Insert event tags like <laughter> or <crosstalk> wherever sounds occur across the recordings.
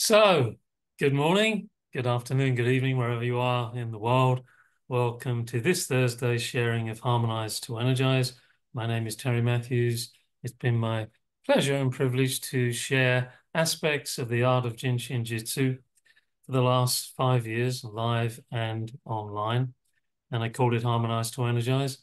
So, good morning, good afternoon, good evening, wherever you are in the world. Welcome to this Thursday's sharing of Harmonize to Energize. My name is Terry Matthews. It's been my pleasure and privilege to share aspects of the art of Jin Shin Jyutsu for the last five years, live and online. And I called it Harmonize to Energize.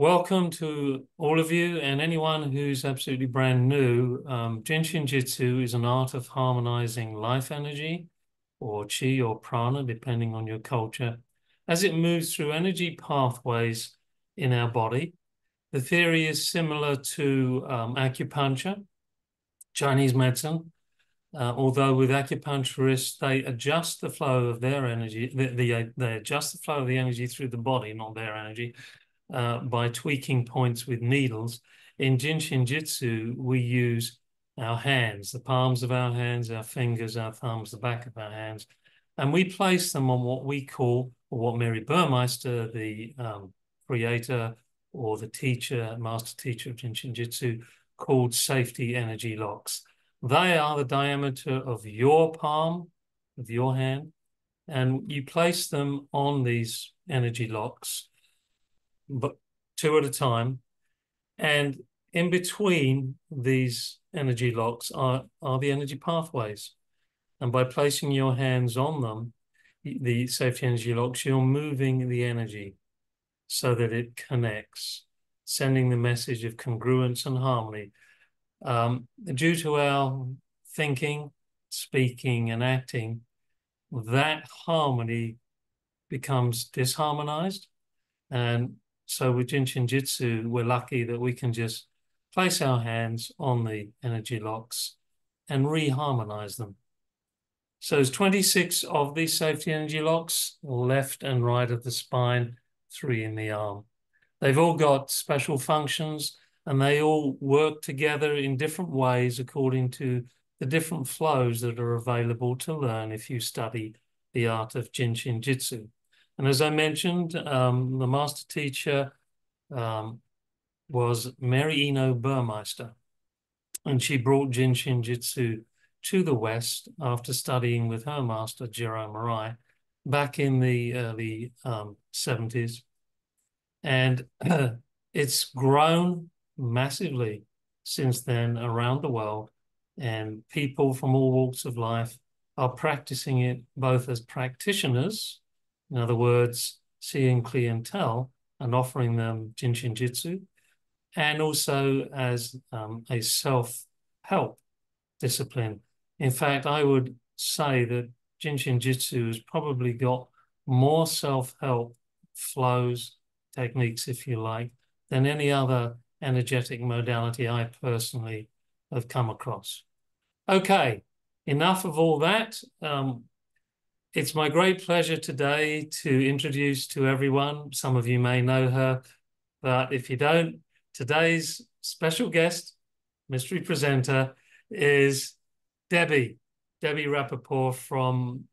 Welcome to all of you and anyone who's absolutely brand new. Um, Jin Shin Jyutsu is an art of harmonizing life energy or chi or prana, depending on your culture, as it moves through energy pathways in our body. The theory is similar to um, acupuncture, Chinese medicine, uh, although with acupuncturists, they adjust the flow of their energy, the, the, they adjust the flow of the energy through the body, not their energy, uh, by tweaking points with needles. In Jin Shin Jyutsu, we use our hands, the palms of our hands, our fingers, our thumbs, the back of our hands, and we place them on what we call, or what Mary Burmeister, the um, creator or the teacher, master teacher of Jin Shin Jyutsu, called safety energy locks. They are the diameter of your palm, of your hand, and you place them on these energy locks but two at a time. And in between these energy locks are, are the energy pathways. And by placing your hands on them, the safety energy locks, you're moving the energy so that it connects, sending the message of congruence and harmony. Um, due to our thinking, speaking, and acting, that harmony becomes disharmonized. And so with Jin Shin Jyutsu, we're lucky that we can just place our hands on the energy locks and reharmonize them. So there's 26 of these safety energy locks, left and right of the spine, three in the arm. They've all got special functions and they all work together in different ways according to the different flows that are available to learn if you study the art of Jin Shin Jyutsu. And as I mentioned, um, the master teacher um, was Mary Ino Burmeister, and she brought Jin Shin Jyutsu to the West after studying with her master, Jiro Murai, back in the early um, 70s. And <clears throat> it's grown massively since then around the world, and people from all walks of life are practicing it both as practitioners in other words, seeing clientele and offering them Jin Shin Jyutsu, and also as um, a self-help discipline. In fact, I would say that Jin Shin Jyutsu has probably got more self-help flows, techniques, if you like, than any other energetic modality I personally have come across. Okay, enough of all that. Um, it's my great pleasure today to introduce to everyone. Some of you may know her, but if you don't, today's special guest, mystery presenter, is Debbie, Debbie Rappaport from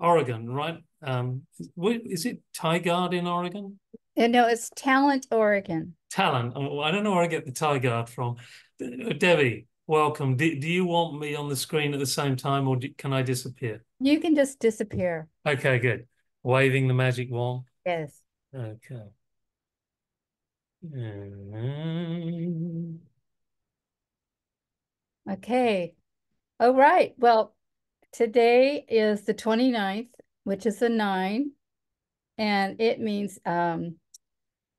Oregon, right? Um, is it Tigard in Oregon? Uh, no, it's Talent, Oregon. Talent. Oh, I don't know where I get the Tigard from. Debbie, welcome. Do, do you want me on the screen at the same time or do, can I disappear? You can just disappear. Okay, good. Waving the magic wand. Yes. Okay. Okay. All right. Well, today is the 29th, which is a nine, and it means um,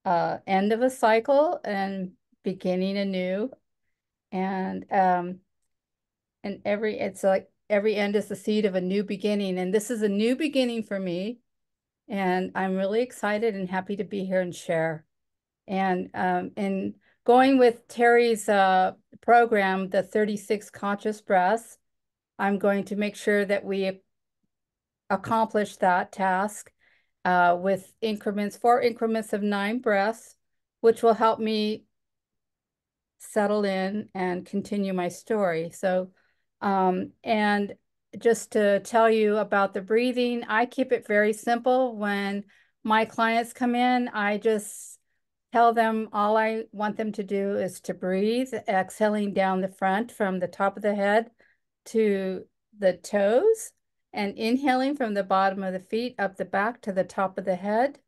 uh, end of a cycle and beginning anew. And um, and every it's like every end is the seed of a new beginning. And this is a new beginning for me. And I'm really excited and happy to be here and share. And um, in going with Terry's uh, program, the 36 conscious breaths, I'm going to make sure that we accomplish that task uh, with increments, four increments of nine breaths, which will help me settle in and continue my story. So um, and just to tell you about the breathing, I keep it very simple. When my clients come in, I just tell them all I want them to do is to breathe, exhaling down the front from the top of the head to the toes and inhaling from the bottom of the feet up the back to the top of the head.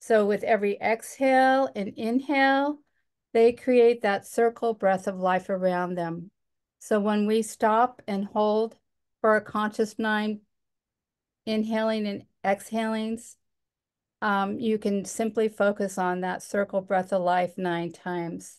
So with every exhale and inhale, they create that circle breath of life around them. So when we stop and hold for a conscious nine, inhaling and exhalings, um, you can simply focus on that circle breath of life nine times.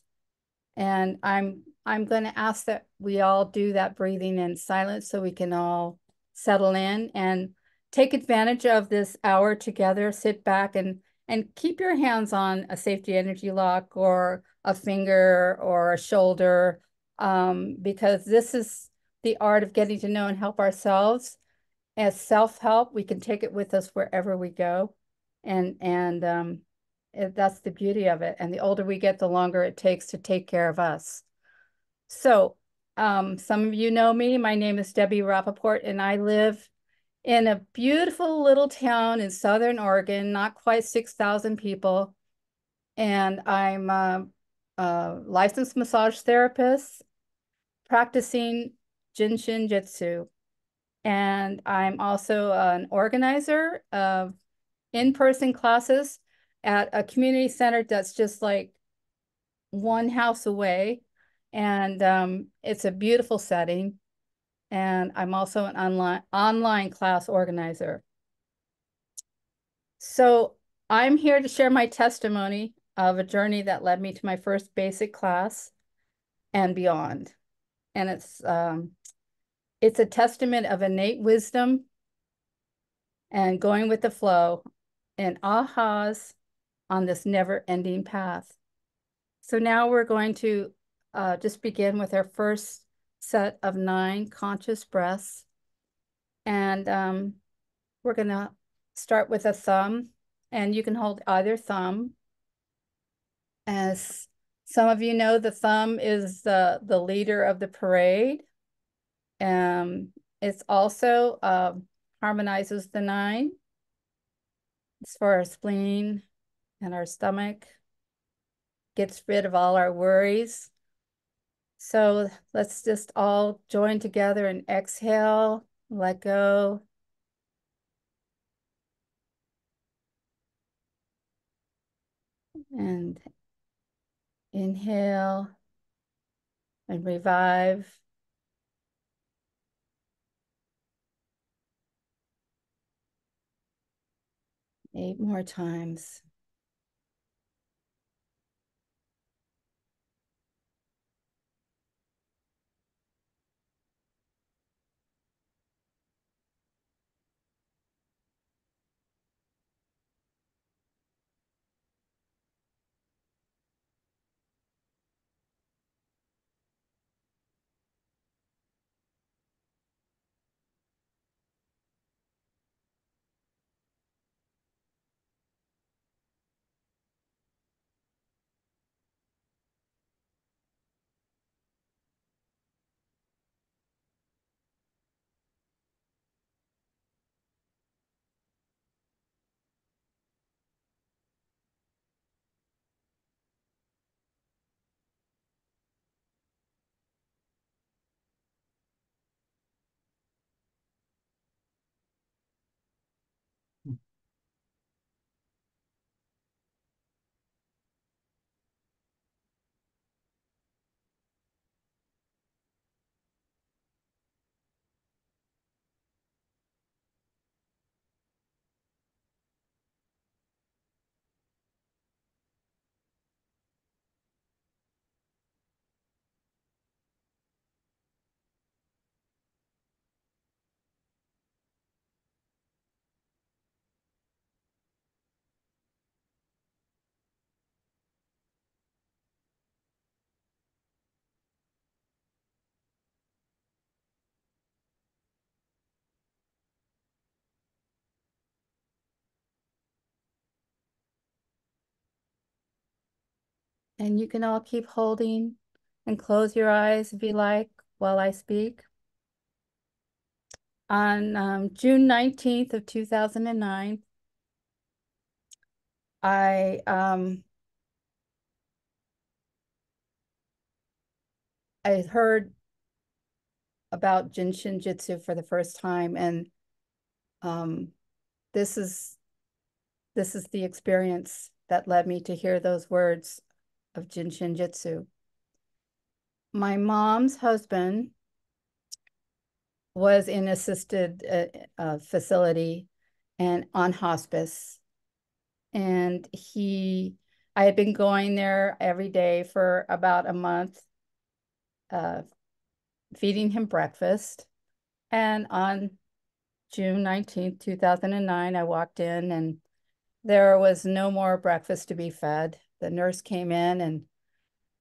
And I'm I'm going to ask that we all do that breathing in silence so we can all settle in and take advantage of this hour together. Sit back and and keep your hands on a safety energy lock or a finger or a shoulder um, because this is the art of getting to know and help ourselves. As self-help, we can take it with us wherever we go. And, and um, it, that's the beauty of it. And the older we get, the longer it takes to take care of us. So um, some of you know me. My name is Debbie Rappaport, and I live in a beautiful little town in Southern Oregon, not quite 6,000 people. And I'm a, a licensed massage therapist practicing Jin Shin Jyutsu. And I'm also an organizer of in-person classes at a community center that's just like one house away. And um, it's a beautiful setting. And I'm also an online, online class organizer. So I'm here to share my testimony of a journey that led me to my first basic class and beyond and it's um, it's a testament of innate wisdom and going with the flow and ahas on this never-ending path. So now we're going to uh, just begin with our first set of nine conscious breaths. And um, we're going to start with a thumb, and you can hold either thumb. As some of you know the thumb is the, the leader of the parade. Um, it's also uh, harmonizes the nine. It's for our spleen and our stomach. Gets rid of all our worries. So let's just all join together and exhale, let go. And Inhale and revive. Eight more times. And you can all keep holding and close your eyes if you like while I speak. On um, June 19th of 2009, I um, I heard about Jin Shin Jyutsu for the first time. And um, this is this is the experience that led me to hear those words of Jin Shin Jyutsu. My mom's husband was in assisted uh, uh, facility and on hospice. And he, I had been going there every day for about a month, uh, feeding him breakfast. And on June 19th, 2009, I walked in and there was no more breakfast to be fed. The nurse came in and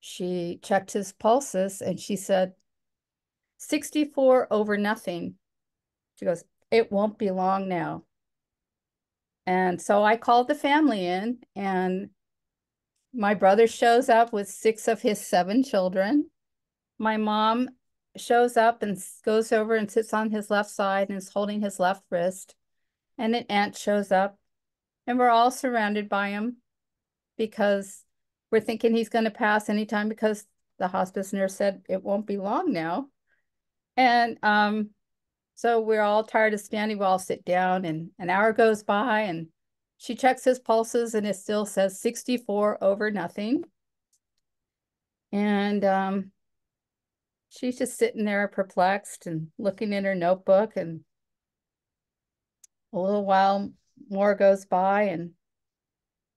she checked his pulses and she said, 64 over nothing. She goes, it won't be long now. And so I called the family in and my brother shows up with six of his seven children. My mom shows up and goes over and sits on his left side and is holding his left wrist. And an aunt shows up and we're all surrounded by him because we're thinking he's going to pass anytime because the hospice nurse said it won't be long now. And um, so we're all tired of standing. We all sit down and an hour goes by and she checks his pulses and it still says 64 over nothing. And um, she's just sitting there perplexed and looking in her notebook and a little while more goes by and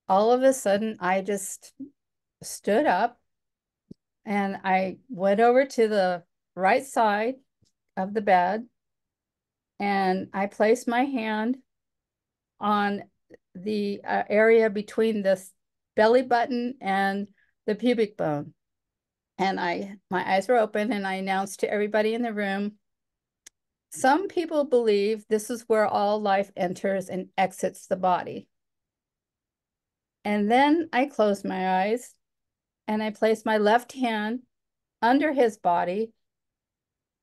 all of a sudden I just stood up and I went over to the right side of the bed and I placed my hand on the uh, area between the belly button and the pubic bone. And I my eyes were open and I announced to everybody in the room, some people believe this is where all life enters and exits the body. And then I closed my eyes and I placed my left hand under his body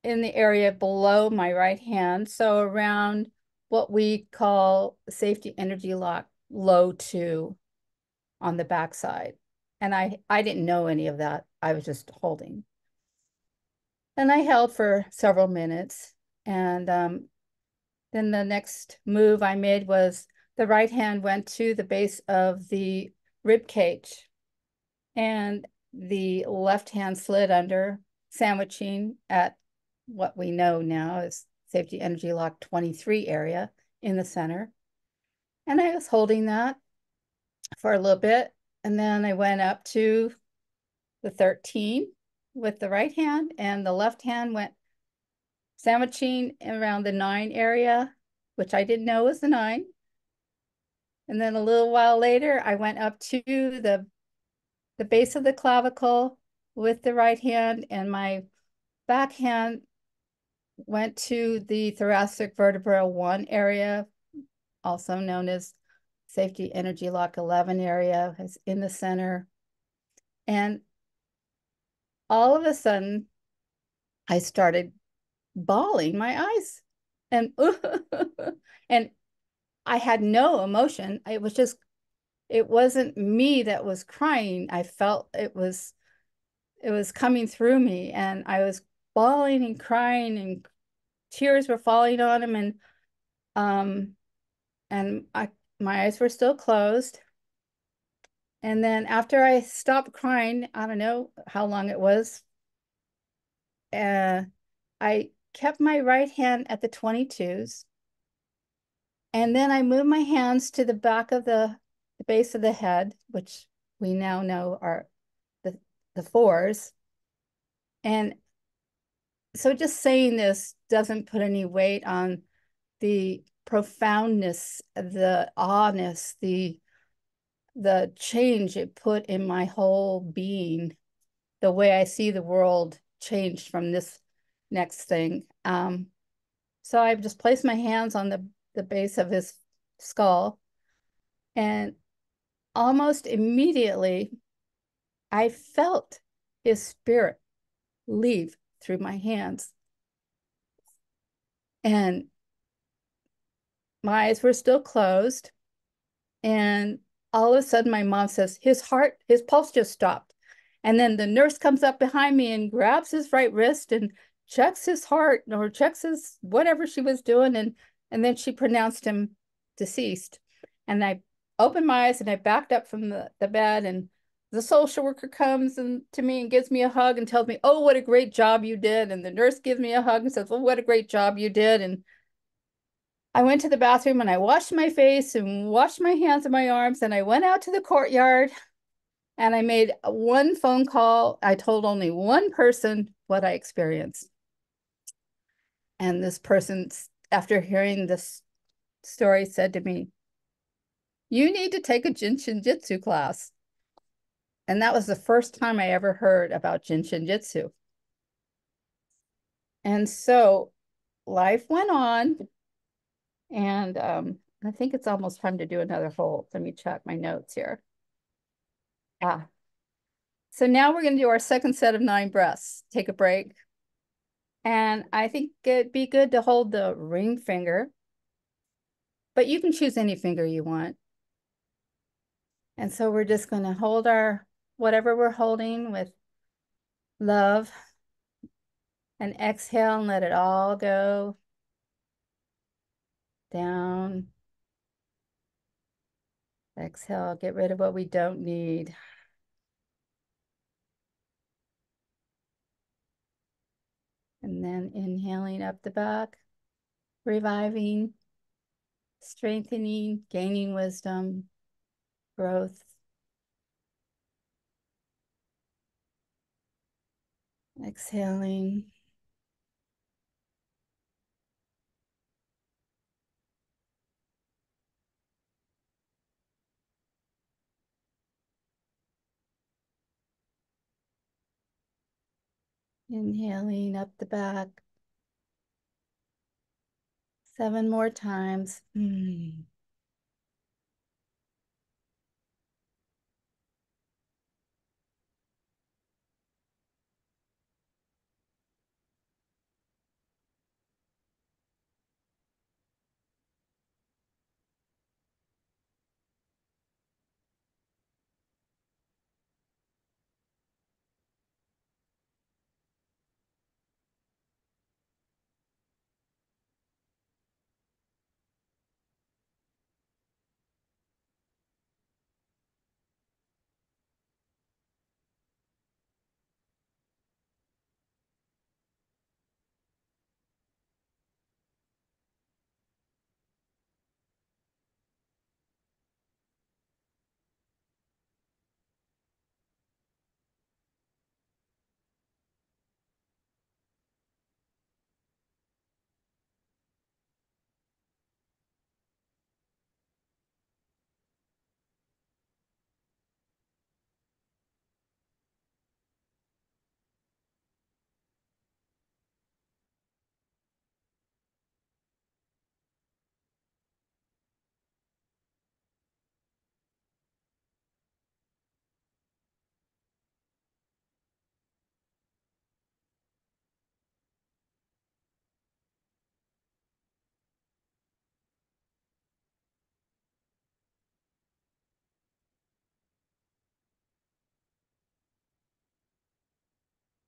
in the area below my right hand. So around what we call safety energy lock low two on the backside. And I, I didn't know any of that. I was just holding. And I held for several minutes. And um, then the next move I made was the right hand went to the base of the rib cage. And the left hand slid under, sandwiching at what we know now is safety energy lock 23 area in the center. And I was holding that for a little bit. And then I went up to the 13 with the right hand and the left hand went sandwiching around the nine area, which I didn't know was the nine. And then a little while later, I went up to the, the base of the clavicle with the right hand and my back hand went to the thoracic vertebra 1 area, also known as safety energy lock 11 area, is in the center. And all of a sudden, I started bawling my eyes and <laughs> and I had no emotion. It was just it wasn't me that was crying. I felt it was it was coming through me and I was bawling and crying and tears were falling on him and um and I my eyes were still closed. And then after I stopped crying, I don't know how long it was, uh, I kept my right hand at the 22s. And then I move my hands to the back of the, the base of the head, which we now know are the, the fours. And so just saying this doesn't put any weight on the profoundness, the awness, the the change it put in my whole being, the way I see the world changed from this next thing. Um, so I've just placed my hands on the, the base of his skull and almost immediately I felt his spirit leave through my hands. And my eyes were still closed. And all of a sudden, my mom says, His heart, his pulse just stopped. And then the nurse comes up behind me and grabs his right wrist and checks his heart or checks his whatever she was doing. And, and then she pronounced him deceased. And I opened my eyes and I backed up from the, the bed and the social worker comes and to me and gives me a hug and tells me, oh, what a great job you did. And the nurse gives me a hug and says, well, what a great job you did. And I went to the bathroom and I washed my face and washed my hands and my arms. And I went out to the courtyard and I made one phone call. I told only one person what I experienced. And this person, after hearing this story, said to me, You need to take a Jin Shin Jyutsu class. And that was the first time I ever heard about Jin Shin Jyutsu. And so life went on. And um, I think it's almost time to do another hold. Let me check my notes here. Ah. So now we're going to do our second set of nine breaths. Take a break. And I think it'd be good to hold the ring finger, but you can choose any finger you want. And so we're just going to hold our whatever we're holding with love and exhale and let it all go down. Exhale, get rid of what we don't need. And then inhaling up the back, reviving, strengthening, gaining wisdom, growth. Exhaling. Inhaling up the back. Seven more times. Mm.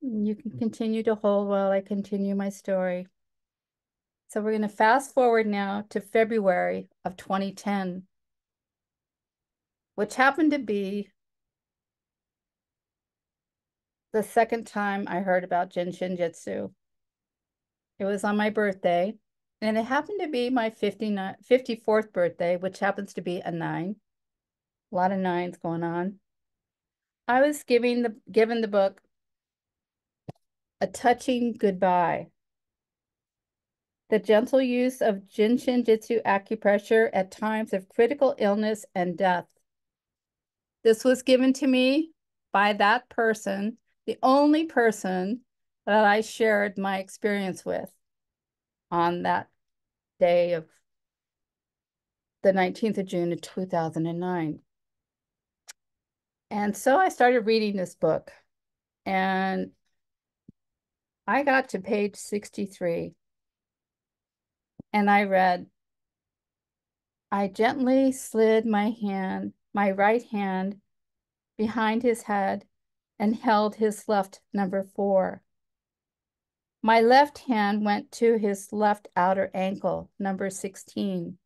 Mm, you can mm. continue to hold while I continue my story. So we're going to fast forward now to February of 2010, which happened to be the second time I heard about Jin Shin Jyutsu. It was on my birthday, and it happened to be my 59, 54th birthday, which happens to be a nine. A lot of nines going on. I was giving the given the book a touching goodbye. The gentle use of Jin Shin Jyutsu acupressure at times of critical illness and death. This was given to me by that person, the only person that I shared my experience with on that day of the 19th of June of 2009. And so I started reading this book and I got to page 63 and I read, I gently slid my hand, my right hand behind his head and held his left number four. My left hand went to his left outer ankle, number 16.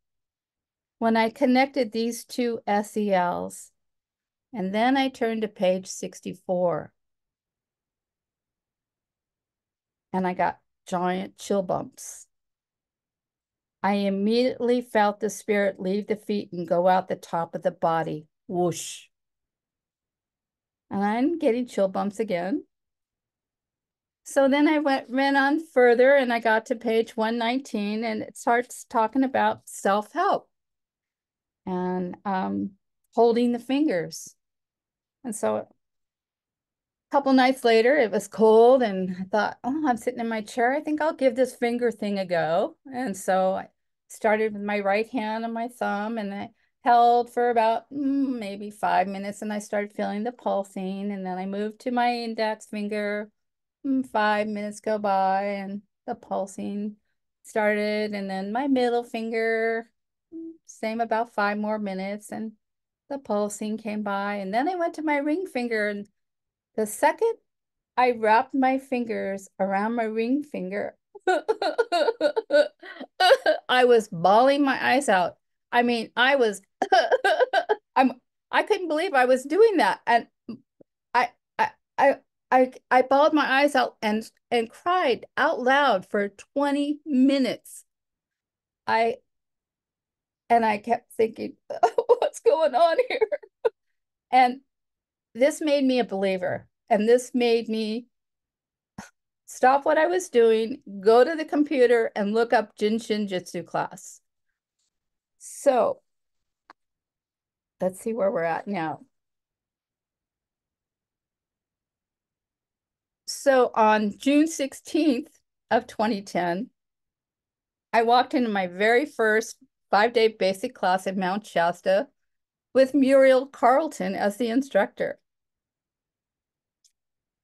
When I connected these two SELs, and then I turned to page 64, and I got giant chill bumps. I immediately felt the spirit leave the feet and go out the top of the body. Whoosh. And I'm getting chill bumps again. So then I went ran on further and I got to page 119 and it starts talking about self-help and um, holding the fingers. And so couple nights later, it was cold and I thought, oh, I'm sitting in my chair. I think I'll give this finger thing a go. And so I started with my right hand and my thumb and I held for about mm, maybe five minutes and I started feeling the pulsing. And then I moved to my index finger Mm, five minutes go by and the pulsing started and then my middle finger same about five more minutes and the pulsing came by and then I went to my ring finger and the second I wrapped my fingers around my ring finger <laughs> I was bawling my eyes out I mean I was <laughs> I'm I couldn't believe I was doing that and I I I I I bawled my eyes out and and cried out loud for 20 minutes. I and I kept thinking, <laughs> what's going on here? and this made me a believer. And this made me stop what I was doing, go to the computer and look up Jin Shin Jyutsu class. So let's see where we're at now. So on June 16th of 2010, I walked into my very first five-day basic class at Mount Shasta with Muriel Carlton as the instructor.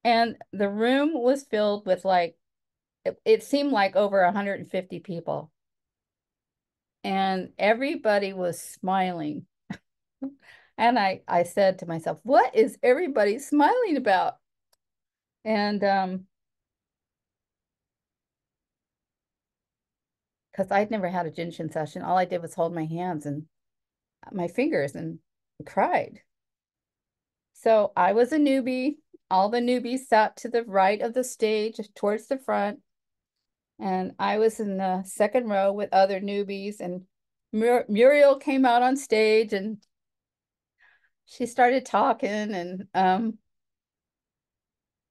And the room was filled with like, it, it seemed like over 150 people. And everybody was smiling. <laughs> and I, I said to myself, what is everybody smiling about? And um, because I'd never had a Jinshin session, all I did was hold my hands and my fingers and cried. So I was a newbie. All the newbies sat to the right of the stage towards the front. And I was in the second row with other newbies. And Mur Muriel came out on stage and she started talking. And um,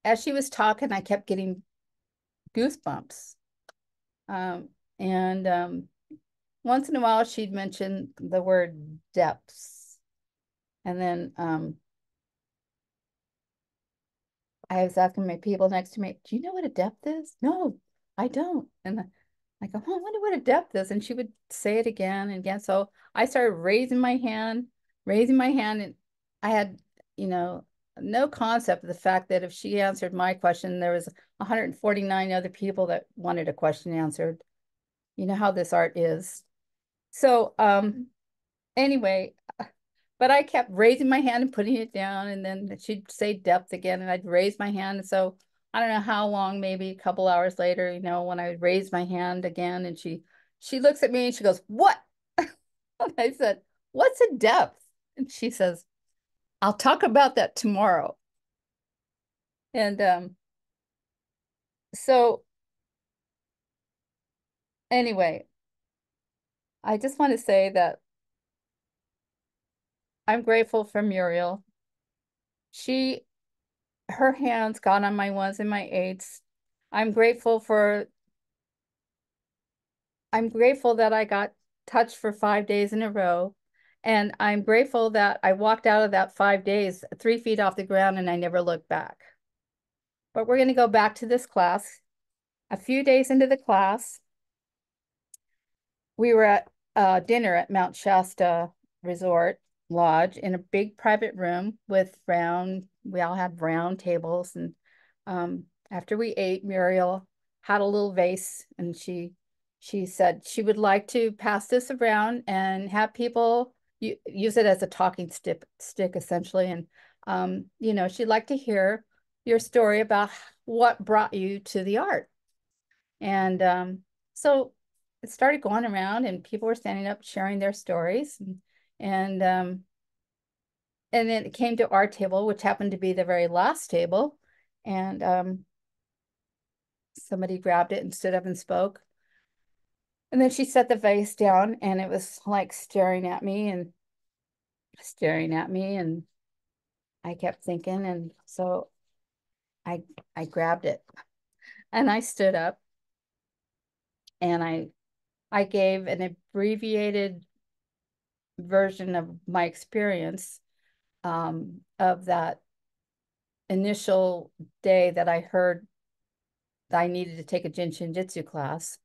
as she was talking, I kept getting goosebumps. Um, and um, once in a while, she'd mention the word depths. And then um, I was asking my people next to me, do you know what a depth is? No, I don't. And I go, oh, I wonder what a depth is. And she would say it again and again. So I started raising my hand, raising my hand. And I had, you know, no concept of the fact that if she answered my question, there was 149 other people that wanted a question answered. You know how this art is. So um, anyway, but I kept raising my hand and putting it down, and then she'd say depth again, and I'd raise my hand. And so I don't know how long, maybe a couple hours later, you know, when I would raise my hand again, and she she looks at me and she goes, "What?" <laughs> I said, "What's a depth?" And she says, I'll talk about that tomorrow. And um, so anyway, I just want to say that I'm grateful for Muriel. She, her hands got on my ones and my eights. I'm grateful for, I'm grateful that I got touched for five days in a row. And I'm grateful that I walked out of that five days, three feet off the ground, and I never looked back. But we're going to go back to this class. A few days into the class, we were at uh, dinner at Mount Shasta Resort Lodge in a big private room with round, we all had round tables. And um, after we ate, Muriel had a little vase and she she said she would like to pass this around and have people use it as a talking stick, stick essentially. And, um, you know, she'd like to hear your story about what brought you to the art. And um, so it started going around and people were standing up sharing their stories. And, and, um, and then it came to our table, which happened to be the very last table. And um, somebody grabbed it and stood up and spoke. And then she set the vase down and it was like staring at me and staring at me. And I kept thinking. And so I, I grabbed it and I stood up and I, I gave an abbreviated version of my experience um, of that initial day that I heard that I needed to take a Jin Shin Jyutsu class.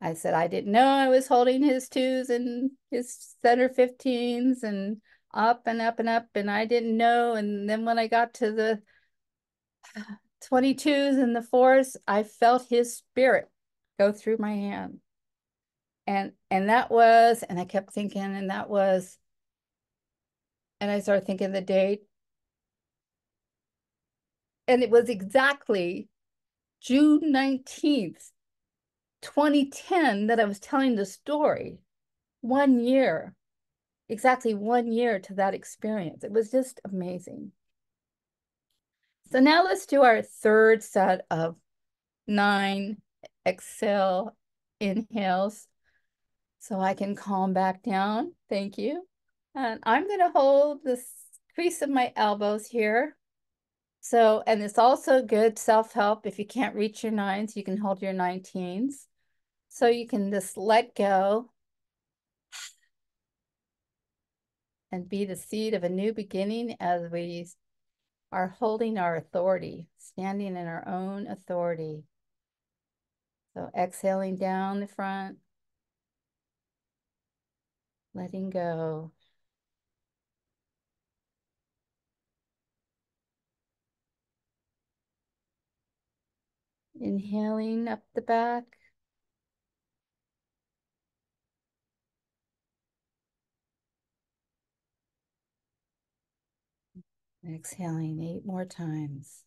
I said I didn't know I was holding his twos and his center 15s and up and up and up, and I didn't know. And then when I got to the <sighs> 22s and the fours, I felt his spirit go through my hand. And and that was, and I kept thinking, and that was, and I started thinking the date. And it was exactly June 19th, 2010, that I was telling the story. One year, exactly one year to that experience. It was just amazing. So now let's do our third set of nine exhale inhales so I can calm back down. Thank you. And I'm going to hold the crease of my elbows here. So, and it's also good self-help. If you can't reach your nines, you can hold your 19s. So you can just let go and be the seed of a new beginning as we are holding our authority, standing in our own authority. So exhaling down the front, letting go. Inhaling up the back. Exhaling eight more times.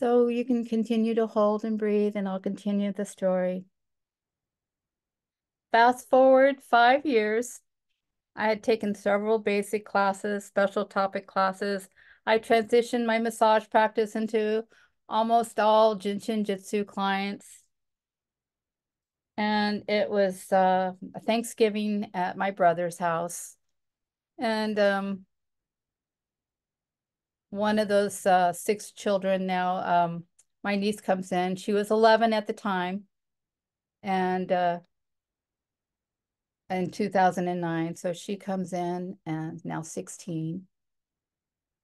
So you can continue to hold and breathe, and I'll continue the story. Fast forward five years. I had taken several basic classes, special topic classes. I transitioned my massage practice into almost all Jin Shin Jyutsu clients. and it was uh, Thanksgiving at my brother's house. And um, one of those uh, six children now, um, my niece comes in. She was 11 at the time. And uh, in 2009. So she comes in and now 16.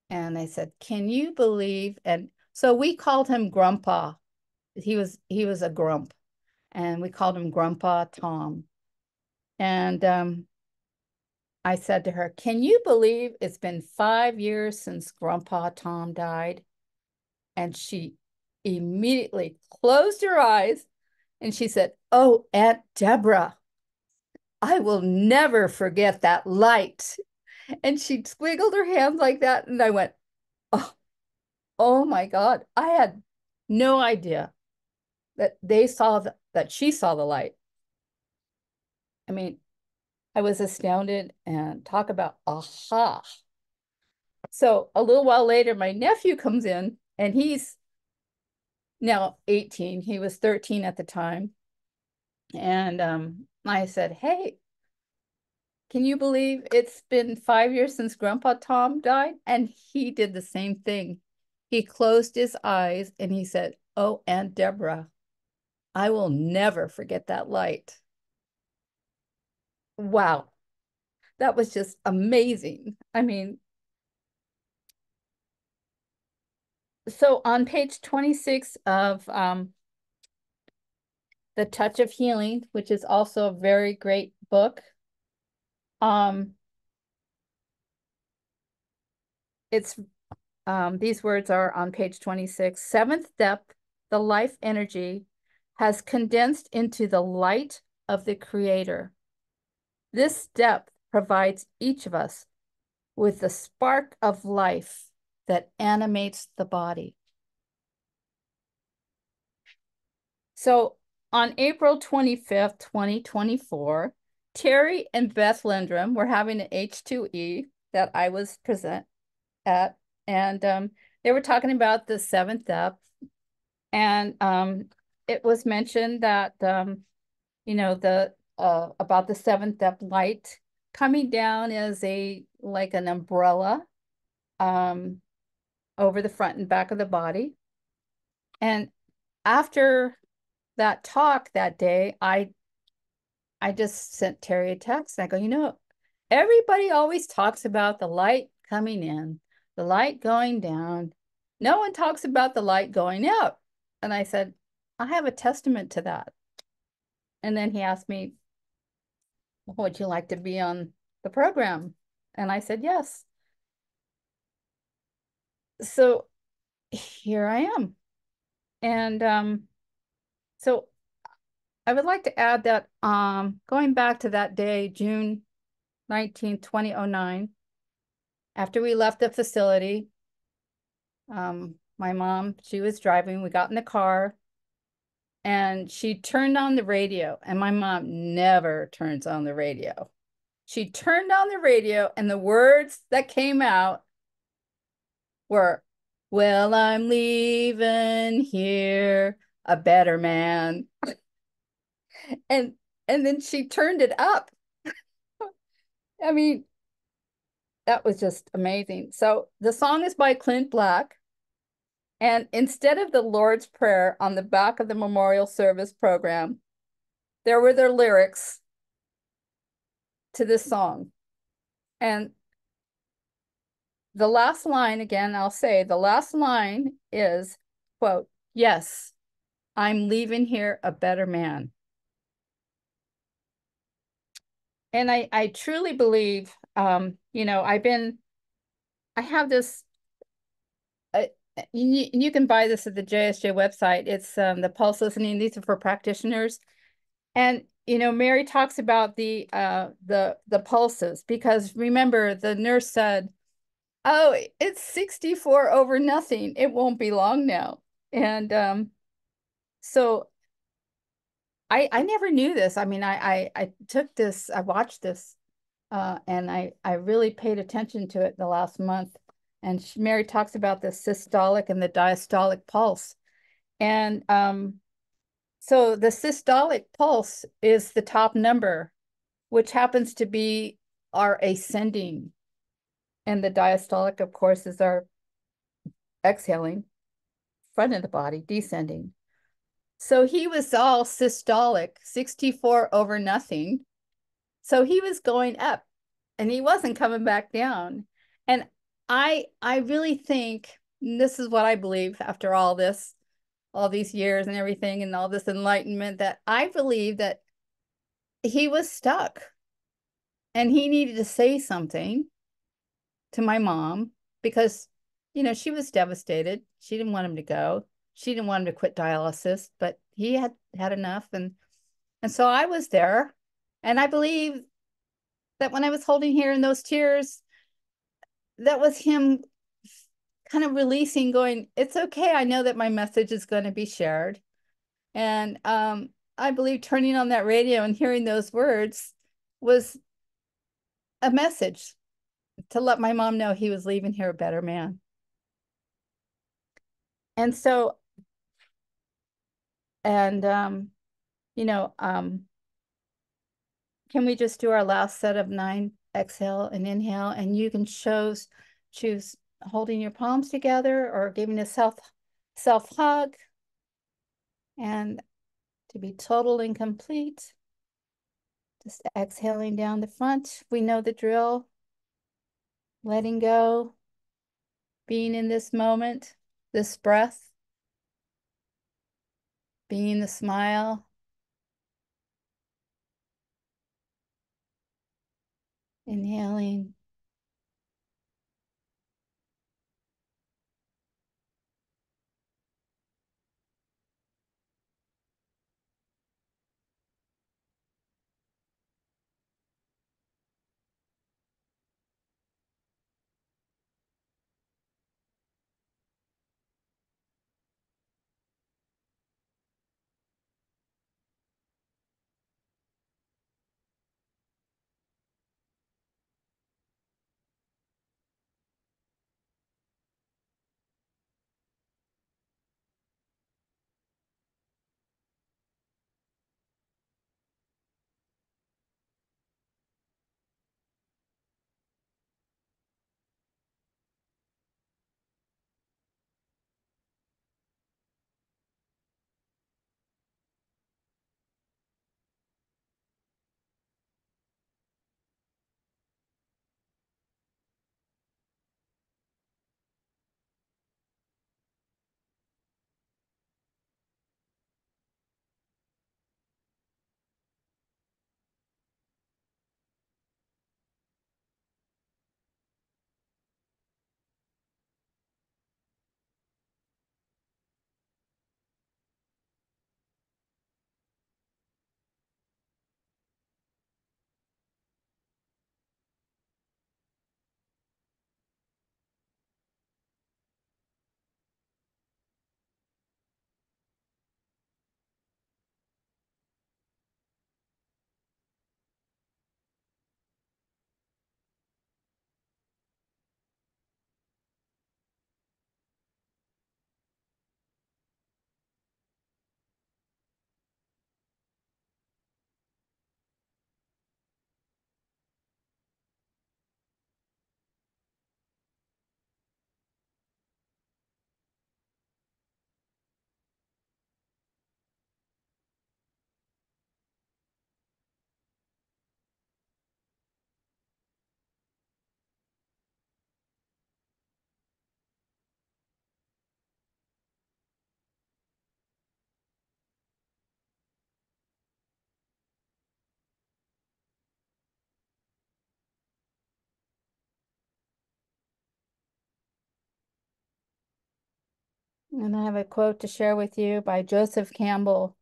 And I said, Can you believe? And so we called him Grandpa. He was he was a grump. And we called him Grandpa Tom. And um, I said to her, Can you believe it's been five years since Grandpa Tom died? And she immediately closed her eyes and she said, Oh, Aunt Deborah, I will never forget that light. And she squiggled her hands like that. And I went, Oh, oh my God. I had no idea that they saw the, that she saw the light. I mean, I was astounded and talk about aha. So a little while later, my nephew comes in and he's now 18. He was 13 at the time. And um, I said, Hey, can you believe it's been five years since Grandpa Tom died? And he did the same thing. He closed his eyes and he said, Oh, Aunt Deborah, I will never forget that light. Wow. That was just amazing. I mean, so on page 26 of um, The Touch of Healing, which is also a very great book, um, it's um, these words are on page 26. Seventh depth, the life energy has condensed into the light of the creator. This depth provides each of us with the spark of life that animates the body. So on April 25th, 2024, Terry and Beth Lindrum were having an H2E that I was present at, and um, they were talking about the seventh depth. And um, it was mentioned that, um, you know, the uh, about the seventh depth light coming down as a like an umbrella um, over the front and back of the body. And after that talk that day, I I just sent Terry a text. and I go, you know, everybody always talks about the light coming in, the light going down. No one talks about the light going out. And I said, I have a testament to that. And then he asked me, would you like to be on the program? And I said, yes. So here I am. And um, so I would like to add that um, going back to that day, June 19, 2009, after we left the facility, um, my mom, she was driving, we got in the car, and she turned on the radio and my mom never turns on the radio. She turned on the radio and the words that came out were well i'm leaving here a better man. <laughs> And and then she turned it up. <laughs> I mean that was just amazing. So the song is by clint black and instead of the Lord's Prayer on the back of the memorial service program, there were their lyrics to this song. And the last line, again, I'll say the last line is, quote, yes, I'm leaving here a better man. And I, I truly believe, um, you know, I've been, I have this you, you can buy this at the JSJ website. It's um, the pulse listening. These are for practitioners. And, you know, Mary talks about the uh, the the pulses because remember the nurse said, oh, it's 64 over nothing. It won't be long now. And um, so I I never knew this. I mean, I I, I took this, I watched this, uh, and I I really paid attention to it the last month and Mary talks about the systolic and the diastolic pulse. And um, so the systolic pulse is the top number, which happens to be our ascending. And the diastolic, of course, is our exhaling, front of the body, descending. So he was all systolic, 64 over nothing. So he was going up and he wasn't coming back down. And I I really think this is what I believe after all this, all these years and everything and all this enlightenment that I believe that he was stuck. And he needed to say something to my mom because you know she was devastated. She didn't want him to go. She didn't want him to quit dialysis but he had had enough. And and so i was there. And i believe that when i was holding here in those tears that was him kind of releasing going it's okay i know that my message is going to be shared and um i believe turning on that radio and hearing those words was a message to let my mom know he was leaving here a better man. And so, and, um, you know, um, can we just do our last set of nine exhale and inhale and you can choose choose holding your palms together or giving a self self hug and to be total and complete just exhaling down the front. We know the drill. Letting go. Being in this moment, this breath. Being the smile. Inhaling. And I have a quote to share with you by Joseph Campbell.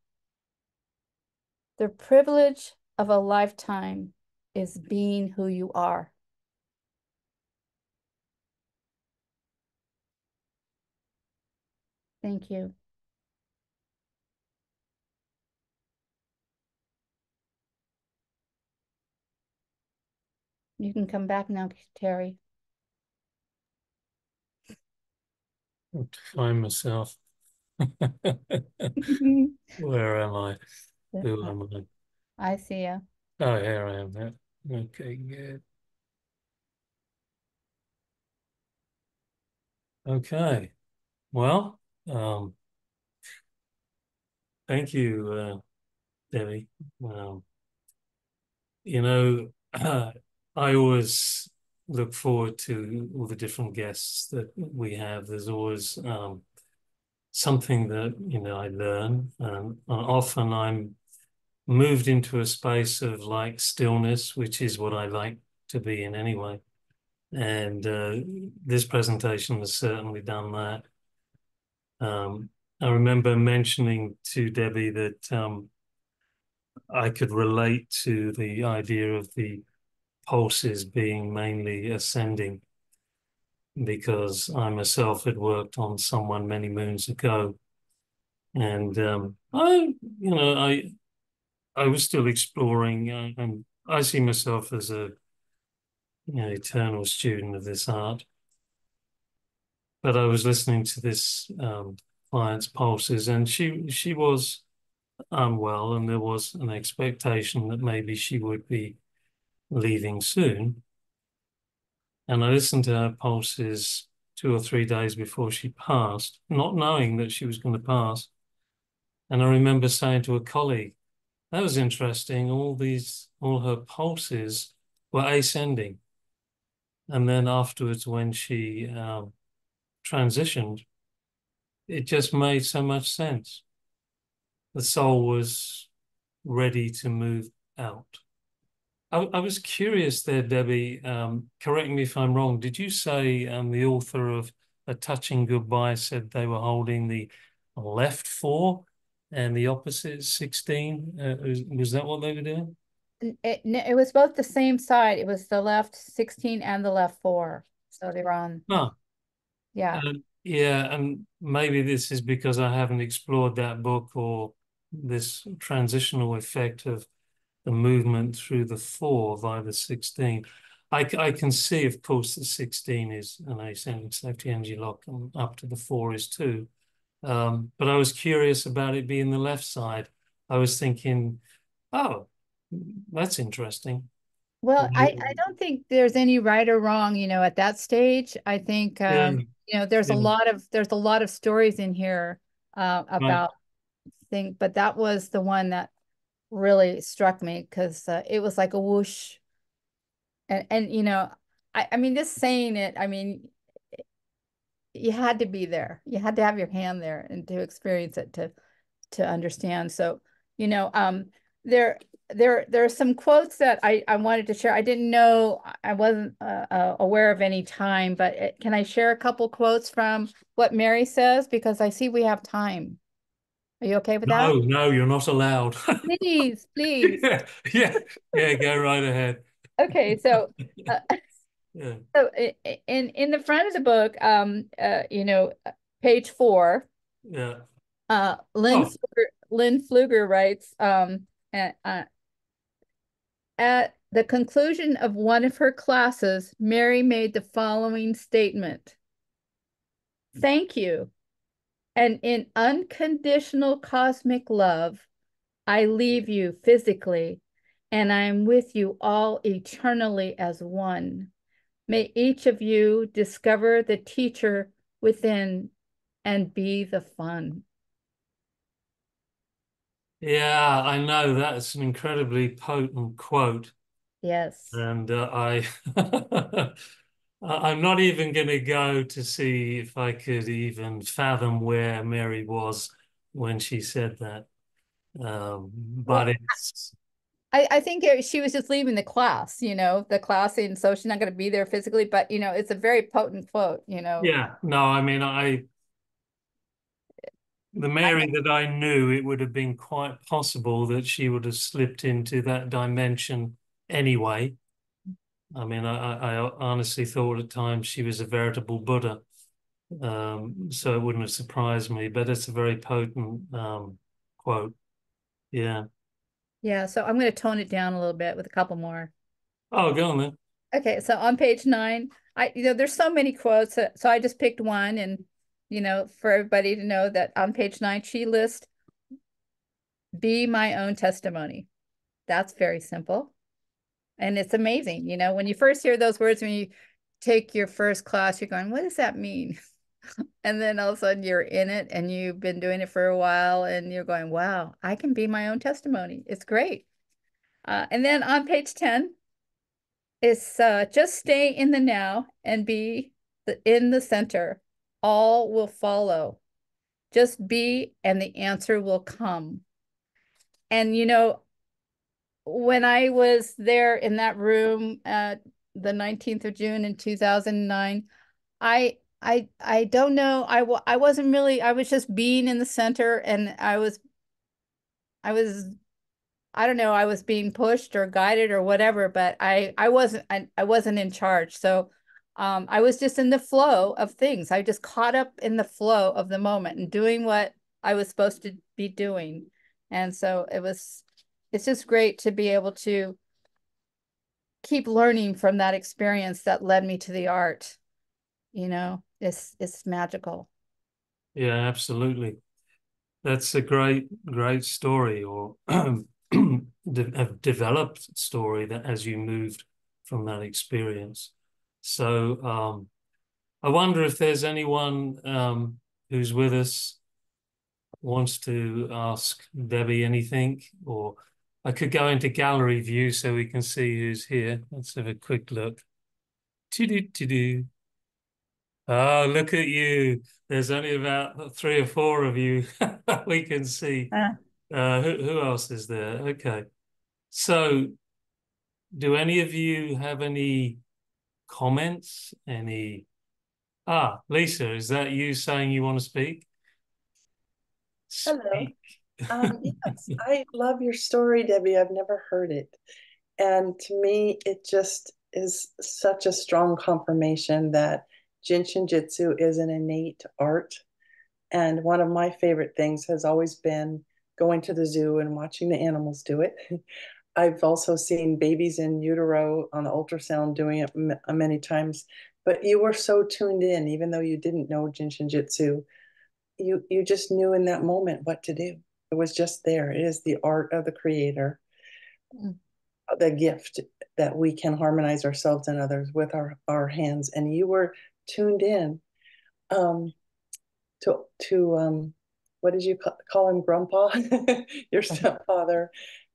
The privilege of a lifetime is being who you are. Thank you. You can come back now, Terry. To find myself. <laughs> Where am I? Who am I? I see you. Oh, here I am. Okay, good. Okay. Well, um, thank you, uh, Debbie. Um, you know, <clears throat> I always look forward to all the different guests that we have. There's always um, something that you know I learn, and often I'm moved into a space of like stillness, which is what I like to be in anyway. And uh, this presentation has certainly done that. Um, I remember mentioning to Debbie that um, I could relate to the idea of the pulses being mainly ascending because I myself had worked on someone many moons ago. And um, I, you know, I I was still exploring, uh, and I see myself as a you know, eternal student of this art. But I was listening to this um, client's pulses, and she she was unwell, and there was an expectation that maybe she would be leaving soon. And I listened to her pulses two or three days before she passed, not knowing that she was going to pass. And I remember saying to a colleague, that was interesting. All these, all her pulses were ascending. And then afterwards, when she um, transitioned, it just made so much sense. The soul was ready to move out. I, I was curious there, Debbie. Um, correct me if I'm wrong. Did you say um, the author of A Touching Goodbye said they were holding the left four and the opposite 16? Uh, was, was that what they were doing? It, it was both the same side. It was the left 16 and the left four. So they were on. Huh. Yeah. Uh, yeah. And maybe this is because I haven't explored that book or this transitional effect of the movement through the four via the 16. I, I can see, of course, the 16 is an ascending safety energy lock and up to the four is two. Um, but I was curious about it being the left side. I was thinking, oh, that's interesting. Well, I, I don't think there's any right or wrong, you know, at that stage. I think um, yeah. you know, there's yeah. a lot of there's a lot of stories in here uh, about right. thing, but that was the one that really struck me because uh, it was like a whoosh. And and you know, I, I mean, just saying it, I mean, you had to be there. You had to have your hand there and to experience it to to understand. So, you know, um, there there there are some quotes that I, I wanted to share. I didn't know I wasn't uh, uh, aware of any time, but it, can I share a couple quotes from what Mary says because I see we have time. Are you okay with no, that? No, no, you're not allowed. please, <laughs> please. yeah, yeah, yeah. Go right ahead. Okay, so. <laughs> Uh, yeah. So in in the front of the book, um, uh, you know, page four. Yeah. Uh, Lynn oh. Pfluger, Lynn Pfluger writes, um, uh, at the conclusion of one of her classes, Mary made the following statement Thank you. And in unconditional cosmic love, I leave you physically, and I am with you all eternally as one. May each of you discover the teacher within and be the fun. Yeah, I know that's an incredibly potent quote. Yes. And uh, I <laughs> I'm not even going to go to see if I could even fathom where Mary was when she said that. Um, but well, it's I, I think she was just leaving the class, you know, the class, and so she's not going to be there physically. But you know, it's a very potent quote, you know. Yeah, no, I mean, I the Mary that I knew, it would have been quite possible that she would have slipped into that dimension anyway. I mean, I, I honestly thought at times she was a veritable Buddha. Um, so it wouldn't have surprised me, but it's a very potent um, quote. Yeah. Yeah. So I'm going to tone it down a little bit with a couple more. Oh, go on then. Okay. So on page nine, I, you know, there's so many quotes. So, so I just picked one and you know, for everybody to know that on page nine, she lists be my own testimony. That's very simple. And it's amazing. You know, when you first hear those words, when you take your first class, you're going, what does that mean? <laughs> and then all of a sudden you're in it and you've been doing it for a while and you're going, wow, I can be my own testimony. It's great. Uh, and then on page 10, is uh, just stay in the now and be the, in the center. All will follow. Just be and the answer will come. And, you know, when I was there in that room at the 19th of June in 2009, I I I don't know. I I wasn't really. I was just being in the center, and I was I was I don't know. I was being pushed or guided or whatever, but I I wasn't I, I wasn't in charge. So um, I was just in the flow of things. I just caught up in the flow of the moment and doing what I was supposed to be doing. And so it was it's just great to be able to keep learning from that experience that led me to the art. You know, it's it's magical. Yeah, absolutely. That's a great, great story or <clears throat> de developed story that as you moved from that experience. So um, I wonder if there's anyone um, who's with us wants to ask Debbie anything, or I could go into gallery view so we can see who's here. Let's have a quick look. To-do-to-do. Oh, look at you. There's only about three or four of you <laughs> we can see. Uh, uh who, who else is there? Okay. So do any of you have any comments? Any Ah, Lisa, is that you saying you want to speak? Speak. Um, <laughs> yes, I love your story, Debbie. I've never heard it. And to me, it just is such a strong confirmation that Jin Shin Jyutsu is an innate art. And one of my favorite things has always been going to the zoo and watching the animals do it. <laughs> I've also seen babies in utero on the ultrasound doing it m- many times. But you were so tuned in, even though you didn't know Jin Shin Jyutsu, you you just knew in that moment what to do. It was just there. It is the art of the creator, mm. the gift that we can harmonize ourselves and others with our, our hands. And you were tuned in um, to, to um, what did you call him, Grandpa? <laughs> Your <laughs> stepfather.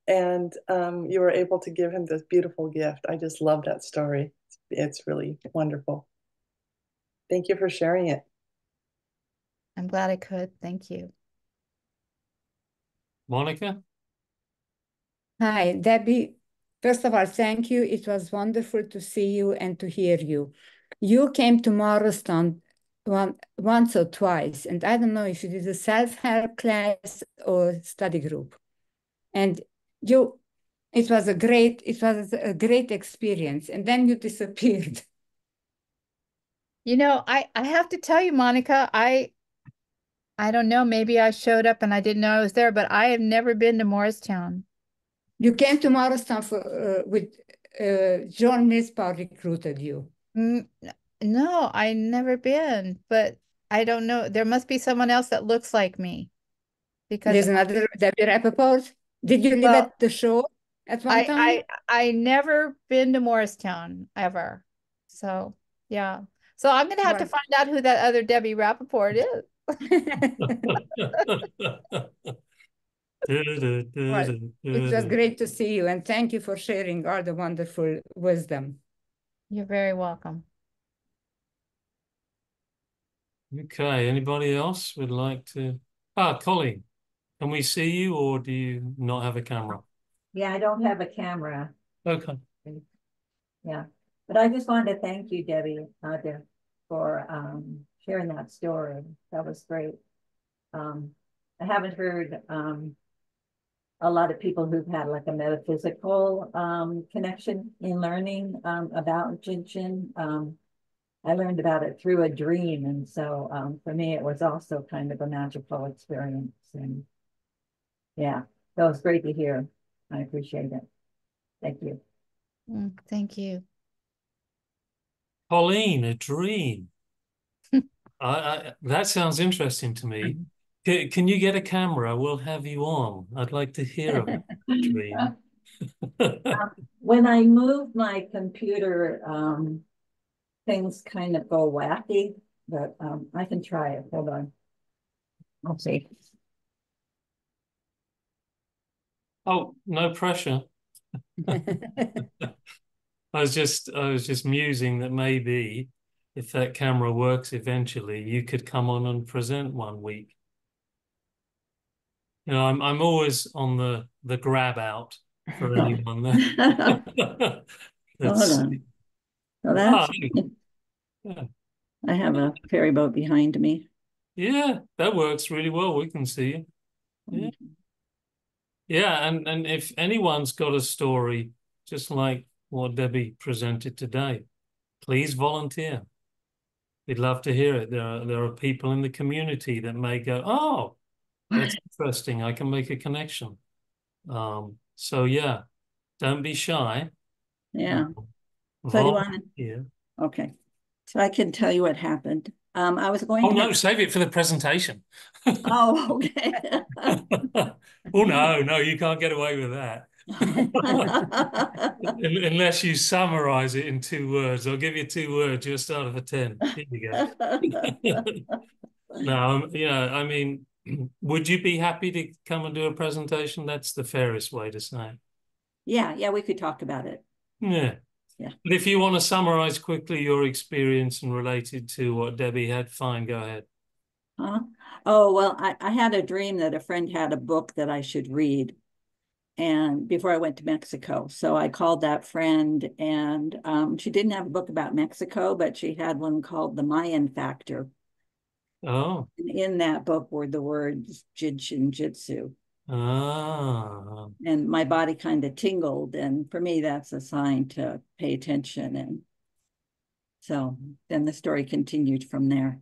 And um, you were able to give him this beautiful gift. I just love that story. It's really wonderful. Thank you for sharing it. I'm glad I could. Thank you. Monica? Hi, Debbie. First of all, thank you. It was wonderful to see you and to hear you. You came to Morristown one, once or twice, and I don't know if you did a self-help class or study group. And you, it was a great, it was a great experience. And then you <laughs> disappeared. You know, I, I have to tell you, Monica, I I don't know. Maybe I showed up and I didn't know I was there, but I have never been to Morristown. You came to Morristown for uh, with uh, John Nispa recruited you. Mm, no, I never been, but I don't know. There must be someone else that looks like me. Because there's another Debbie Rappaport. Did you live well, at the show at one I, time? I I never been to Morristown ever. So yeah. So I'm gonna have right. to find out who that other Debbie Rappaport is it was <laughs> great to see you and thank you for sharing all the wonderful wisdom. You're very welcome. Okay, anybody else would like to? Ah, Colleen, can we see you or do you not have a camera? Yeah, I don't have a camera. Okay. Yeah, but I just wanted to thank you, Debbie, for um, hearing that story. That was great. Um, I haven't heard um, a lot of people who've had like a metaphysical um, connection in learning um, about Jin Shin. Um, I learned about it through a dream. And so um, for me, it was also kind of a magical experience. And yeah, that was great to hear. I appreciate it. Thank you. Mm, thank you. Pauline, a dream. I, I, that sounds interesting to me. Can, can you get a camera? We'll have you on. I'd like to hear about dream. <laughs> <laughs> Um, when I move my computer, um, things kind of go wacky, but um, I can try it. Hold on. I'll see. Oh, no pressure. <laughs> I was just I was just musing that maybe if that camera works eventually, you could come on and present one week. You know, I'm I'm always on the the grab out for <laughs> anyone <laughs> <laughs> there. Hold on. Well, that's, ah, yeah. I have a ferry boat behind me. Yeah, that works really well. We can see you. Yeah. Yeah, and, and if anyone's got a story just like what Debbie presented today, please volunteer. We'd love to hear it. There are there are people in the community that may go, oh, that's <laughs> interesting. I can make a connection. Um, so yeah, don't be shy. Yeah. Um, So wanna- volunteer. Okay. So I can tell you what happened. Um, I was going Oh to. no, save it for the presentation. Oh, okay. <laughs> Oh no, no, you can't get away with that. Un- Unless you summarize it in two words. I'll give you two words just out of a 10. Here you go. No, um, yeah, I mean, would you be happy to come and do a presentation? That's the fairest way to say it. Yeah, yeah, we could talk about it. Yeah. Yeah. But if you want to summarize quickly your experience and related to what Debbie had, fine, go ahead. Huh? Oh, well, I, I had a dream that a friend had a book that I should read. And before I went to Mexico. So I called that friend and um, she didn't have a book about Mexico, but she had one called The Mayan Factor. Oh, And in that book were the words Jitsu Jitsu. ah, And my body kind of tingled. And for me, that's a sign to pay attention. And so then the story continued from there.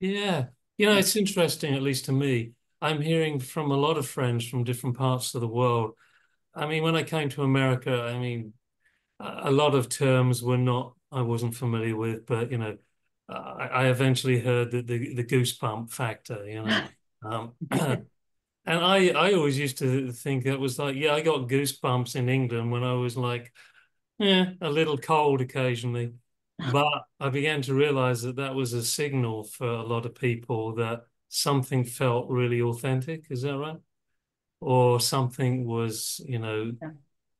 yeah. You know, it's interesting, at least to me. I'm hearing from a lot of friends from different parts of the world. I mean, when I came to America, I mean, a lot of terms were not, I wasn't familiar with, but, you know, I, I eventually heard that the, the goosebump factor, you know. <laughs> Um, <clears throat> and I, I always used to think that was like, yeah, I got goosebumps in England when I was like, yeah, a little cold occasionally. <laughs> But I began to realize that that was a signal for a lot of people that something felt really authentic. Is that right? Or something was, you know, Yeah.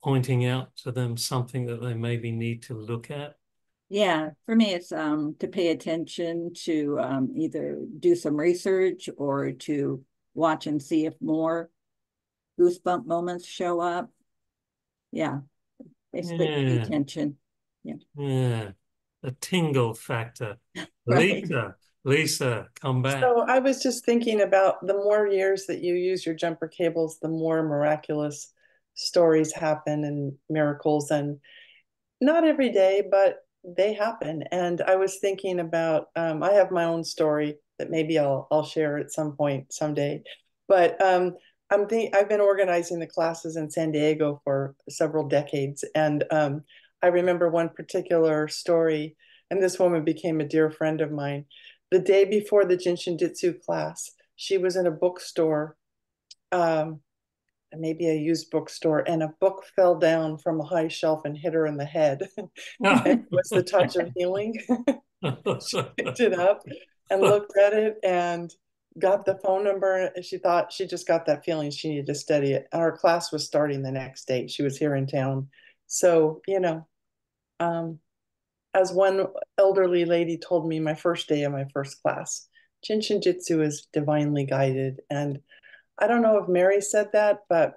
pointing out to them something that they maybe need to look at. Yeah, for me, it's um to pay attention to um either do some research or to watch and see if more goosebump moments show up. Yeah, basically Yeah. attention. Yeah, a tingle factor. <laughs> Right. Lisa, Lisa, come back. So I was just thinking about the more years that you use your jumper cables, the more miraculous stories happen and miracles and not every day, but they happen. And I was thinking about um, I have my own story that maybe I'll I'll share at some point someday. But um, I'm think I've been organizing the classes in San Diego for several decades, and um, I remember one particular story, and this woman became a dear friend of mine. The day before the Jin Shin Jyutsu class, she was in a bookstore, um, maybe a used bookstore, and a book fell down from a high shelf and hit her in the head. <laughs> <laughs> it was the touch of healing. She <laughs> picked it up and looked at it and got the phone number. And she thought she just got that feeling she needed to study it. And our class was starting the next day. She was here in town. So, you know, um, as one elderly lady told me my first day of my first class, Jin Shin Jyutsu is divinely guided. And I don't know if Mary said that, but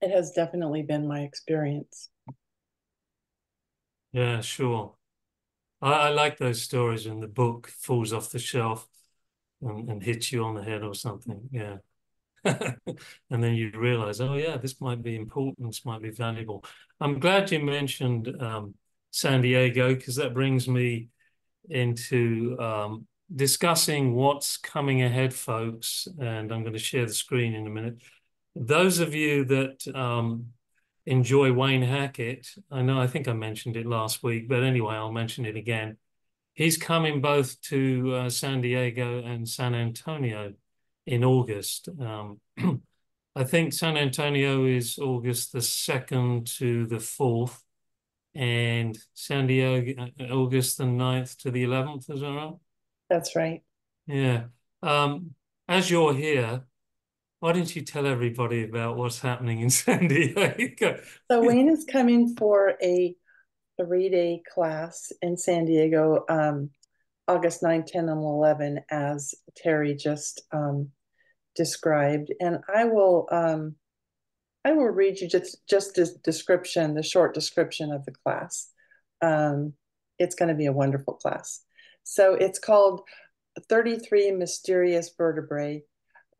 it has definitely been my experience. Yeah, sure. I, I like those stories when the book falls off the shelf and, and hits you on the head or something. Yeah. <laughs> And then you realize, oh yeah, this might be important, this might be valuable. I'm glad you mentioned um, San Diego because that brings me into um, discussing what's coming ahead, folks. And I'm going to share the screen in a minute. Those of you that um, enjoy Wayne Hackett, I know I think I mentioned it last week, but anyway, I'll mention it again. he's coming both to uh, San Diego and San Antonio in August. Um, <clears throat> I think San Antonio is August the 2nd to the 4th, and San Diego uh, August the 9th to the 11th, is that right? That's right. Yeah. Um, as you're here, why don't you tell everybody about what's happening in <laughs> San Diego? So Wayne is coming for a three-day class in San Diego, um, August 9, 10, and 11, as Terry just um, described. And I will um, I will read you just just this description, the short description of the class. Um, it's going to be a wonderful class. So it's called 33 Mysterious Vertebrae,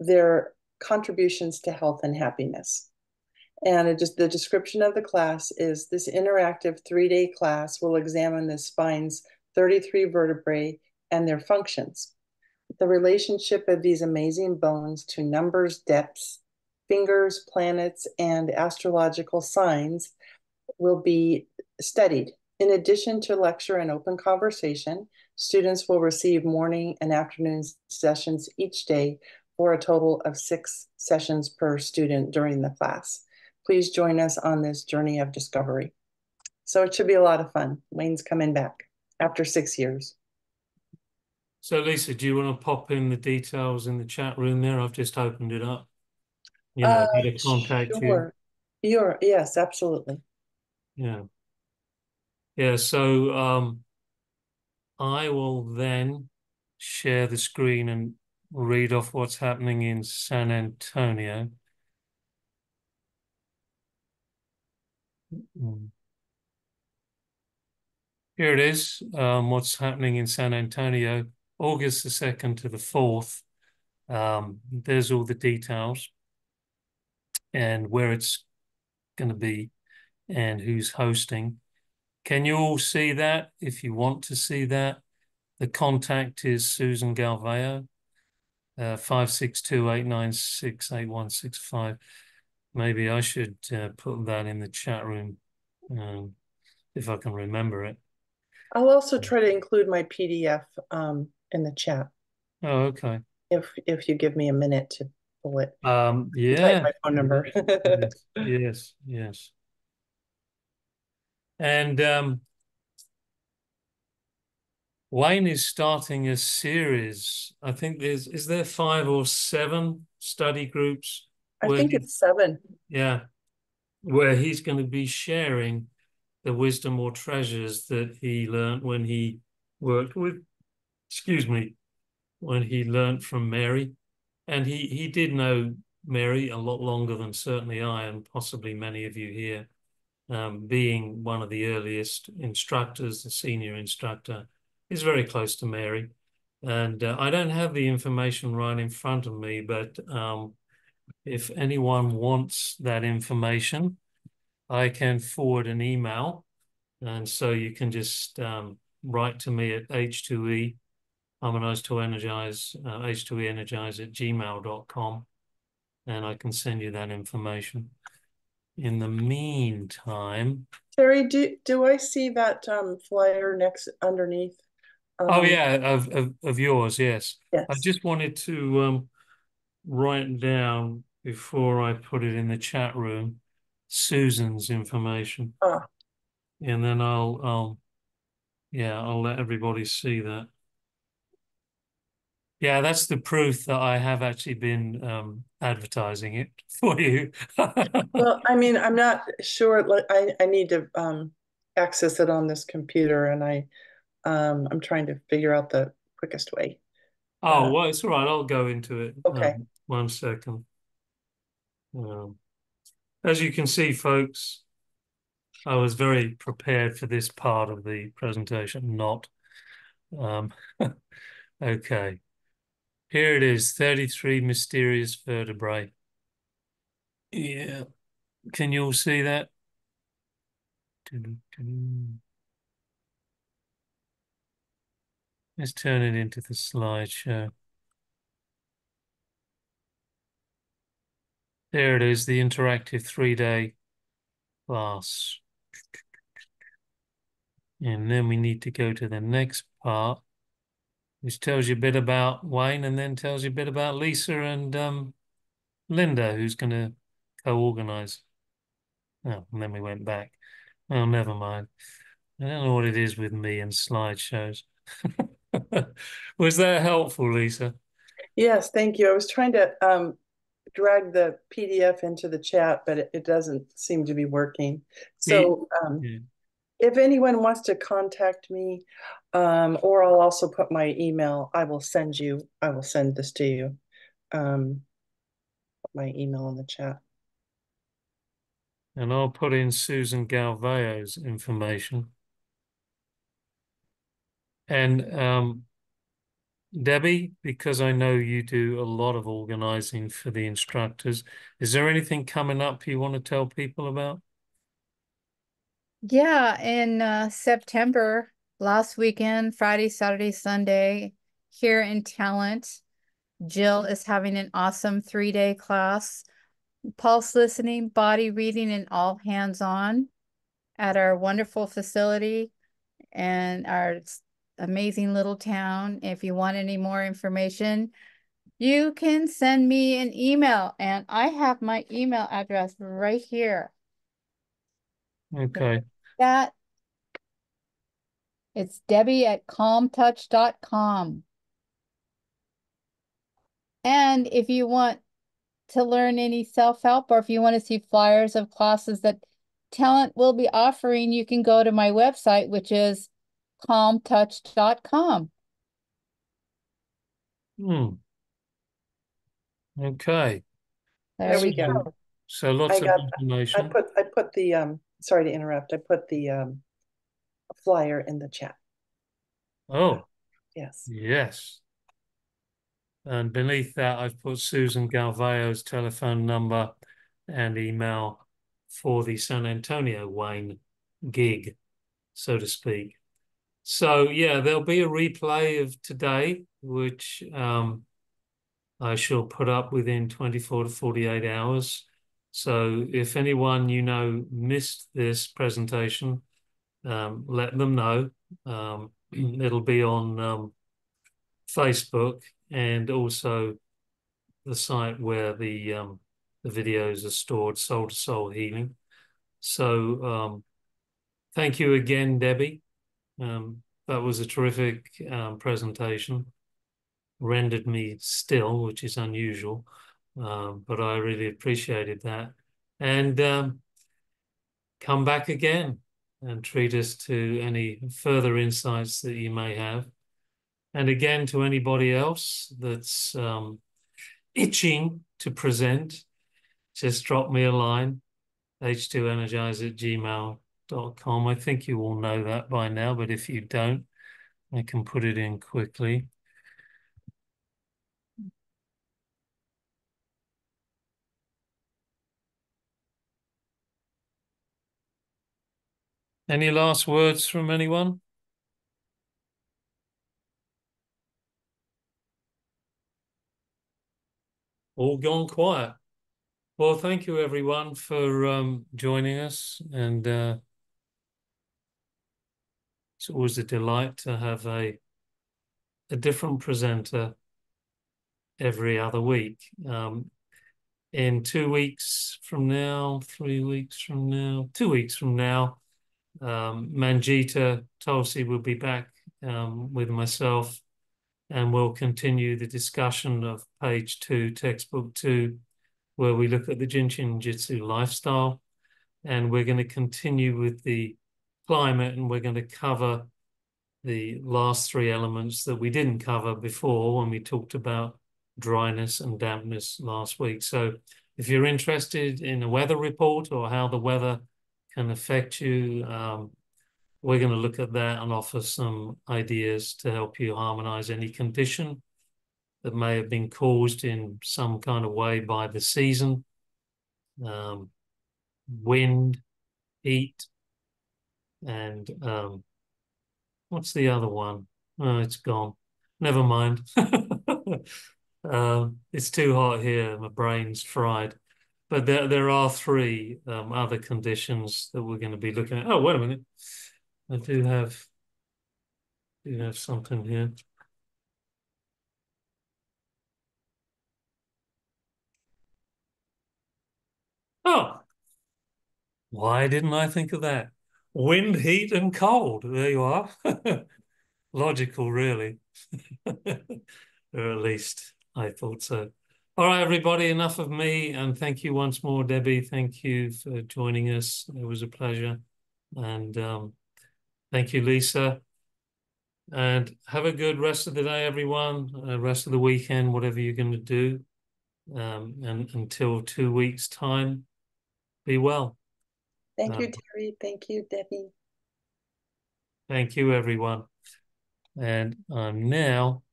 Their Contributions to Health and Happiness. And it just the description of the class is this interactive three-day class will examine the spine's 33 vertebrae and their functions. The relationship of these amazing bones to numbers, depths, fingers, planets, and astrological signs will be studied. In addition to lecture and open conversation, students will receive morning and afternoon sessions each day for a total of six sessions per student during the class. Please join us on this journey of discovery. So it should be a lot of fun. Wayne's coming back after six years. So Lisa, do you want to pop in the details in the chat room there? I've just opened it up. You know, Uh, how to contact you. Sure. You're, yes, absolutely. Yeah. Yeah, so um I will then share the screen and read off what's happening in San Antonio. Mm. Here it is, um, what's happening in San Antonio, August the 2nd to the 4th. Um, there's all the details and where it's going to be and who's hosting. Can you all see that if you want to see that? The contact is Susan Galveo, uh, 562-896-8165. Maybe I should uh, put that in the chat room um, if I can remember it. I'll also try to include my PDF um, in the chat Oh, okay. if if you give me a minute to Um, yeah. my phone number. <laughs> Yes, yes. And um, Wayne is starting a series. I think there's is there five or seven study groups I think he- it's seven. yeah, where he's going to be sharing the wisdom or treasures that he learned when he worked with, excuse me, when he learned from Mary. And he, he did know Mary a lot longer than certainly I and possibly many of you here, um, being one of the earliest instructors, the senior instructor, is very close to Mary. And uh, I don't have the information right in front of me, but um, if anyone wants that information, I can forward an email. And so you can just um, write to me at H2E, harmonize to energize, uh, H2E energize at gmail.com. And I can send you that information. In the meantime, Terry, do do I see that um, flyer next underneath? oh Um, yeah, of, of, of yours, yes. Yes. I just wanted to um, write down before I put it in the chat room Susan's information. Ah. And then I'll I'll yeah, I'll let everybody see that. Yeah, that's the proof that I have actually been um, advertising it <laughs> for you. Well, I mean, I'm not sure. I I need to um, access it on this computer, and I um, I'm trying to figure out the quickest way. Oh, Uh, well, it's all right. I'll go into it. Okay. Um, one second. Um, as you can see, folks, I was very prepared for this part of the presentation, not. Um, <laughs> okay. Here it is, 33 mysterious vertebrae. Yeah. Can you all see that? Let's turn it into the slideshow. There it is, the interactive three-day class. And then we need to go to the next part, which tells you a bit about Wayne and then tells you a bit about Lisa and um, Linda, who's going to co-organize. Oh, and then we went back. Oh, never mind. I don't know what it is with me and slideshows. <laughs> Was that helpful, Lisa? Yes, thank you. I was trying to um, drag the PDF into the chat, but it, it doesn't seem to be working. So um, Yeah. If anyone wants to contact me, um, or I'll also put my email, I will send you, I will send this to you. Um, my email in the chat. And I'll put in Susan Galveo's information. And um, Debbie, because I know you do a lot of organizing for the instructors, is there anything coming up you want to tell people about? Yeah, in uh, September, last weekend, Friday, Saturday, Sunday, here in Talent, Jill is having an awesome three-day class, pulse listening, body reading, and all hands-on at our wonderful facility and our amazing little town. If you want any more information, you can send me an email, and I have my email address right here. Okay. That it's Debbie at calmtouch.com. And if you want to learn any self-help or if you want to see flyers of classes that Talent will be offering, you can go to my website, which is calmtouch.com. Hmm. Okay. There we we go. go. So lots I of got that. I information. put, I put the, um, sorry to interrupt, I put the um, flyer in the chat. Oh, Yes. yes. And beneath that, I've put Susan Galveo's telephone number and email for the San Antonio Wayne gig, so to speak. So yeah, there'll be a replay of today, which um, I shall put up within 24 to 48 hours. So if anyone you know missed this presentation, um, let them know. Um, <clears throat> it'll be on um, Facebook and also the site where the um, the videos are stored, Soul to Soul Healing. So um, thank you again, Debbie. Um, that was a terrific presentation. Rendered me still, which is unusual, um, but I really appreciated that. And um, come back again and treat us to any further insights that you may have. And again, to anybody else that's um, itching to present, just drop me a line, h2energize at gmail.com. I think you all know that by now, but if you don't, I can put it in quickly. Any last words from anyone? All gone quiet. Well, thank you everyone for um, joining us, and uh, it's always a delight to have a a different presenter every other week. Um, in two weeks from now, three weeks from now, two weeks from now, um, Manjita Tulsi will be back um, with myself, and we'll continue the discussion of page two, textbook two, where we look at the Jin Shin Jyutsu lifestyle. And we're going to continue with the climate and we're going to cover the last three elements that we didn't cover before when we talked about dryness and dampness last week. So if you're interested in a weather report or how the weather can affect you, um, we're going to look at that and offer some ideas to help you harmonize any condition that may have been caused in some kind of way by the season, um, wind, heat, and um, what's the other one? Oh, it's gone. Never mind. <laughs> um, it's too hot here. My brain's fried. But there, there are three um, other conditions that we're going to be looking at. Oh, wait a minute. I do have, do have something here. Oh, why didn't I think of that? Wind, heat, and cold. There you are. <laughs> Logical, really. <laughs> or at least I thought so. All right, everybody, enough of me. And thank you once more, Debbie. Thank you for joining us. It was a pleasure. And um, thank you, Lisa. And have a good rest of the day, everyone. Uh, rest of the weekend, whatever you're going to do. Um, and until two weeks' time, be well. Thank you, Um, Terry. Thank you, Debbie. Thank you, everyone. And I'm now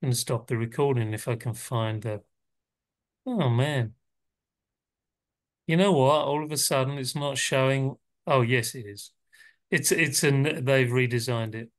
going to stop the recording if I can find the. Oh man. You know what? All of a sudden, it's not showing. Oh yes, it is. It's it's an they've redesigned it.